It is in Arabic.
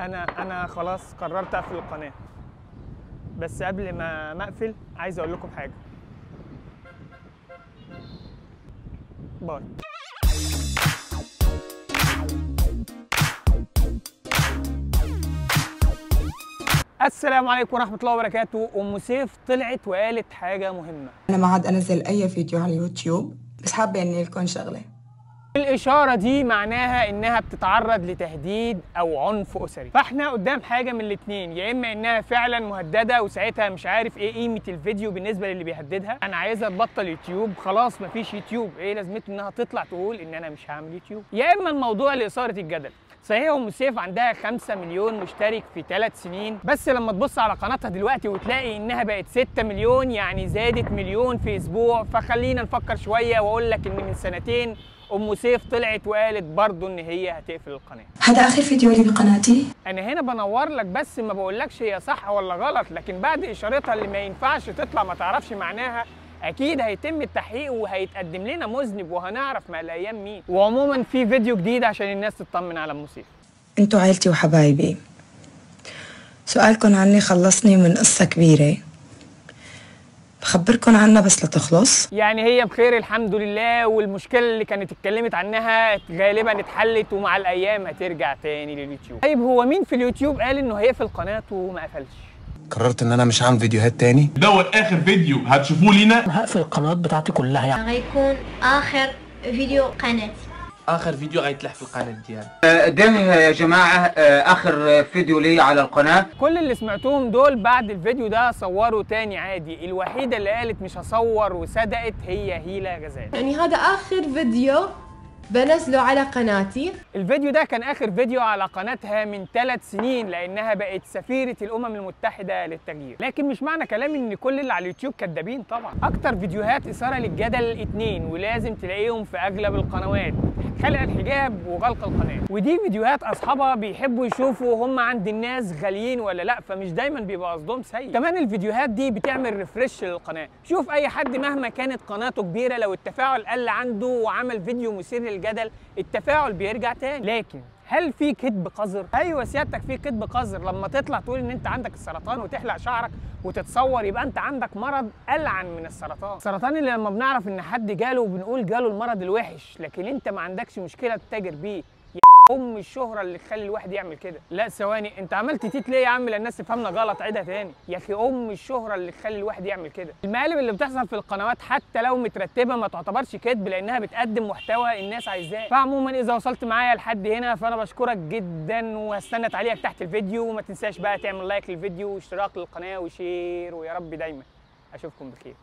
أنا أنا خلاص قررت أقفل القناة. بس قبل ما ما أقفل عايز أقول لكم حاجة. باي. السلام عليكم ورحمة الله وبركاته. أم سيف طلعت وقالت حاجة مهمة. أنا ما عاد أنزل أي فيديو على اليوتيوب بس حابة إني لكم شغلة. الإشارة دي معناها إنها بتتعرض لتهديد أو عنف أسري، فإحنا قدام حاجة من الاتنين، يا إما إنها فعلا مهددة وساعتها مش عارف إيه قيمة الفيديو بالنسبة للي بيهددها، أنا عايزها تبطل يوتيوب، خلاص مفيش يوتيوب، إيه لازمته إنها تطلع تقول إن أنا مش هعمل يوتيوب، يا إما الموضوع لإثارة الجدل، صحيح ام سيف عندها 5 مليون مشترك في 3 سنين. بس لما تبص على قناتها دلوقتي وتلاقي إنها بقت 6 مليون يعني زادت مليون في أسبوع. فخلينا نفكر شوية وأقول لك إن من سنتين أم سيف طلعت وقالت برضه إن هي هتقفل القناة. هذا آخر فيديو لي بقناتي. أنا هنا بنور لك بس ما بقولكش هي صح ولا غلط لكن بعد إشارتها اللي ما ينفعش تطلع ما تعرفش معناها أكيد هيتم التحقيق وهيتقدم لنا مذنب وهنعرف مع الأيام مين. وعموما في فيديو جديد عشان الناس تطمن على سيف أنتوا عيلتي وحبايبي سؤالكم عني خلصني من قصة كبيرة. بخبركن عنها بس لتخلص يعني هي بخير الحمد لله والمشكلة اللي كانت اتكلمت عنها غالبا اتحلت ومع الأيام هترجع تاني لليوتيوب. طيب هو مين في اليوتيوب قال إنه هيقفل قناته وما قفلش؟ قررت إن أنا مش هعمل فيديوهات تاني؟ دوت آخر فيديو هتشوفوه لينا. هقفل القناة بتاعتي كلها يعني. غيكون آخر فيديو قناتي. آخر فيديو غيتلاح في القناة ديالي ده يا جماعة آخر فيديو لي على القناة. كل اللي سمعتوهم دول بعد الفيديو ده صوروا تاني عادي. الوحيدة اللي قالت مش هصور وصدقت هي هيلا غزال. يعني هذا آخر فيديو. بنزله على قناتي. الفيديو ده كان آخر فيديو على قناتها من ثلاث سنين لأنها بقت سفيرة الأمم المتحدة للتغيير. لكن مش معنى كلامي إن كل اللي على اليوتيوب كدابين طبعا. أكتر فيديوهات إثارة للجدل اتنين ولازم تلاقيهم في أغلب القنوات. خلع الحجاب وغلق القناة. ودي فيديوهات أصحابها بيحبوا يشوفوا هم عند الناس غاليين ولا لأ فمش دايما بيبقى قصدهم سيء. كمان الفيديوهات دي بتعمل ريفرش للقناة. شوف أي حد مهما كانت قناته كبيرة لو التفاعل قل عنده وعمل فيديو مثير للجدل التفاعل بيرجع تاني. لكن هل في كذب قذر؟ أيوه سيادتك في كذب قذر. لما تطلع تقول إن أنت عندك السرطان وتحلق شعرك وتتصور يبقى أنت عندك مرض ألعن من السرطان، السرطان اللي لما بنعرف إن حد جاله وبنقول جاله المرض الوحش لكن أنت ما عندكش مشكلة تتاجر بيه. أم الشهرة اللي تخلي الواحد يعمل كده. لا ثواني أنت عملت تيت ليه يا عم؟ الناس تفهمنا غلط عيدها تاني. يا أخي أم الشهرة اللي تخلي الواحد يعمل كده. المقالب اللي بتحصل في القنوات حتى لو مترتبة ما تعتبرش كذب لأنها بتقدم محتوى الناس عايزاه. فعموما إذا وصلت معايا لحد هنا فأنا بشكرك جدا وهستنى تعليقك تحت الفيديو. وما تنساش بقى تعمل like للفيديو واشتراك للقناة و share ويا رب دايما. أشوفكم بخير.